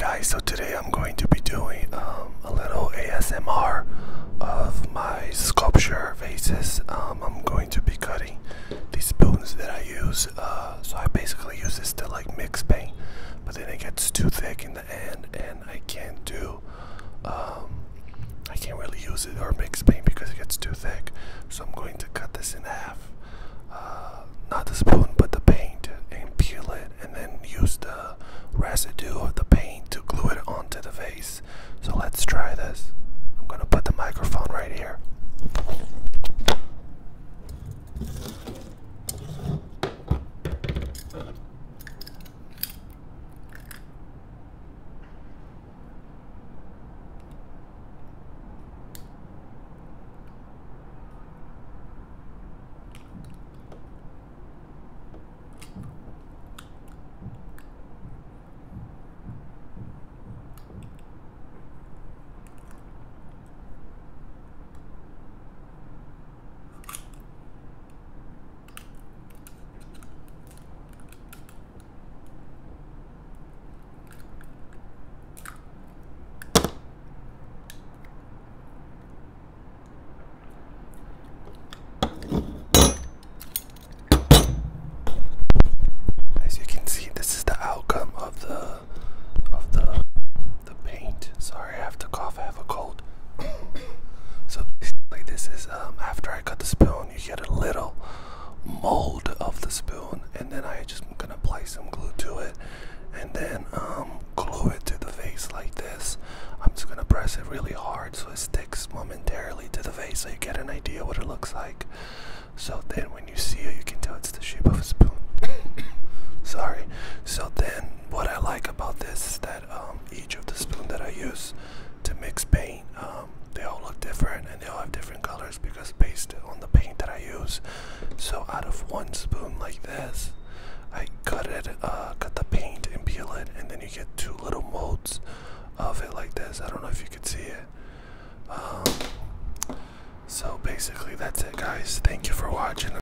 guys, so today I'm going to be doing um, a little ASMR of my sculpture vases. Um, I'm going to be cutting these spoons that I use. Uh, so I basically use this to like mix paint, but then it gets too thick in the end, and I can't do. Um, I can't really use it or mix paint because it gets too thick. So I'm going to cut this in half. Uh, not the spoon, but the paint, and peel it, and then use the residue of the paint to glue it onto the vase. So let's try this. I'm gonna put the microphone right here. As you can see, this is the outcome of the of the the paint. Sorry, I have to cough. I have a cold. so basically, this is um, after I cut the spoon, you get a little mold of the spoon, and then I just gonna apply some glue to it, and then um, glue it to the vase like this. I'm just gonna press it really hard so it sticks momentarily to the vase, so you get an idea what it looks like. So then, when you see it, you can tell it's the shape of a spoon. Sorry. So then, what I like about this is that um, each of the spoon that I use colors because based on the paint that I use. So out of one spoon like this, I cut it, uh, cut the paint and peel it, and then you get two little molds of it like this. I don't know if you can see it. Um, so basically, that's it, guys. Thank you for watching.